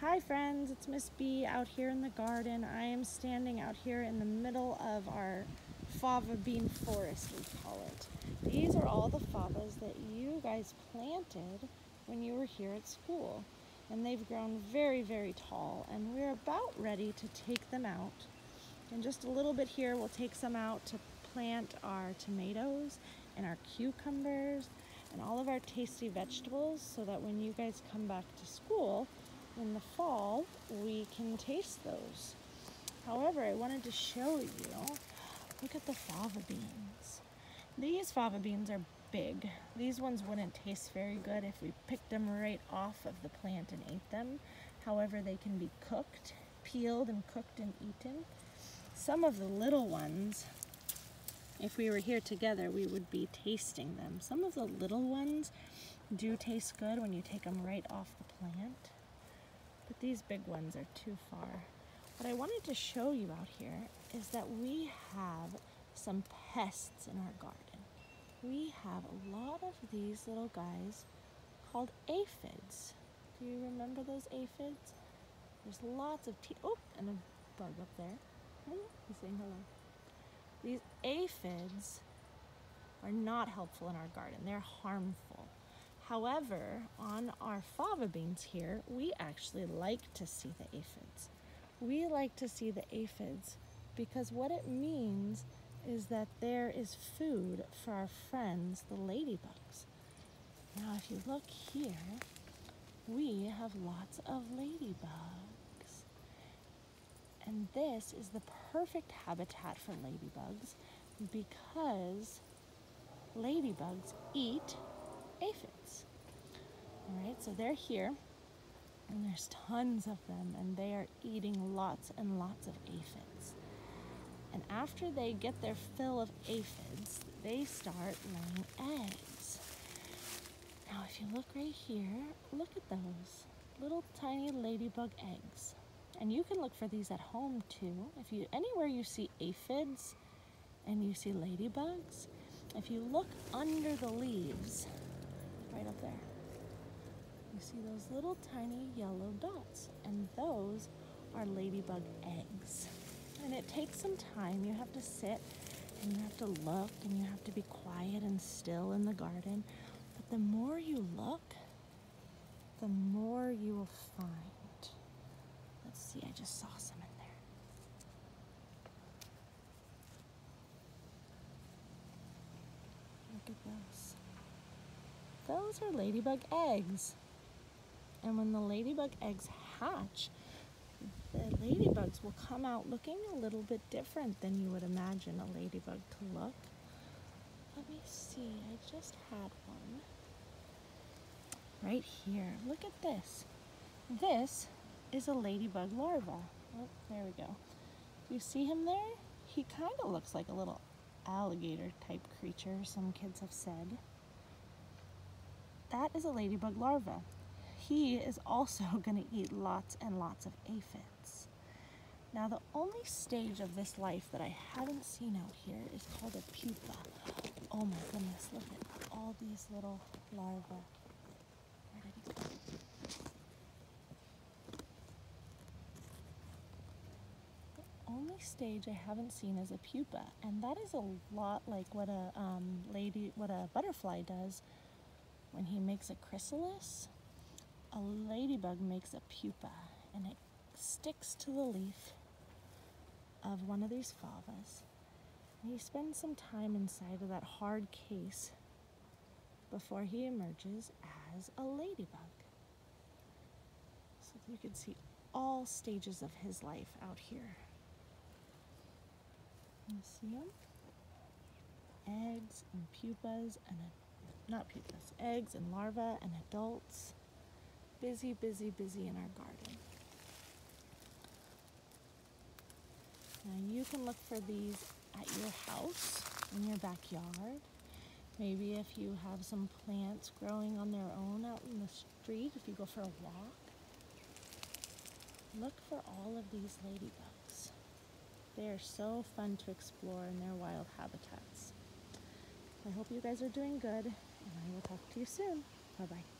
Hi friends, it's Miss B out here in the garden. I am standing out here in the middle of our fava bean forest, we call it. These are all the favas that you guys planted when you were here at school. And they've grown very, very tall and we're about ready to take them out. In just a little bit here, we'll take some out to plant our tomatoes and our cucumbers and all of our tasty vegetables so that when you guys come back to school in the fall, we can taste those. However, I wanted to show you, look at the fava beans. These fava beans are big. These ones wouldn't taste very good if we picked them right off of the plant and ate them. However, they can be cooked, peeled and cooked and eaten. Some of the little ones if we were here together, we would be tasting them. Some of the little ones do taste good when you take them right off the plant, but these big ones are too far. What I wanted to show you out here is that we have some pests in our garden. We have a lot of these little guys called aphids. Do you remember those aphids? There's lots of teeth. Oh, and a bug up there. He's saying hello. These aphids are not helpful in our garden. They're harmful. However, on our fava beans here, we actually like to see the aphids. We like to see the aphids because what it means is that there is food for our friends, the ladybugs. Now, if you look here, we have lots of ladybugs. And this is the perfect habitat for ladybugs because ladybugs eat aphids. All right, so they're here and there's tons of them and they are eating lots and lots of aphids. And after they get their fill of aphids, they start laying eggs. Now, if you look right here, look at those little tiny ladybug eggs. And you can look for these at home too. If you anywhere you see aphids and you see ladybugs, if you look under the leaves, right up there, you see those little tiny yellow dots, and those are ladybug eggs. And it takes some time. You have to sit and you have to look and you have to be quiet and still in the garden. But the more you look, the more you will find. Let's see, I just saw some in there. Look at those. Those are ladybug eggs. And when the ladybug eggs hatch, the ladybugs will come out looking a little bit different than you would imagine a ladybug to look. Let me see, I just had one. Right here, look at this. This is a ladybug larva. Oh, there we go. Do you see him there? He kind of looks like a little alligator type creature, some kids have said. That is a ladybug larva. He is also going to eat lots and lots of aphids. Now the only stage of this life that I haven't seen out here is called a pupa. Oh my goodness, look at all these little larvae. The only stage I haven't seen is a pupa, and that is a lot like what a um, lady, what a butterfly does when he makes a chrysalis. A ladybug makes a pupa, and it sticks to the leaf of one of these favas. And he spends some time inside of that hard case before he emerges as a ladybug. So you can see all stages of his life out here. You see them? Eggs and pupas and not pupas, eggs and larvae and adults. Busy, busy, busy in our garden. Now you can look for these at your house, in your backyard. Maybe if you have some plants growing on their own out in the street, if you go for a walk. Look for all of these ladybugs. They are so fun to explore in their wild habitats. I hope you guys are doing good, and I will talk to you soon. Bye-bye.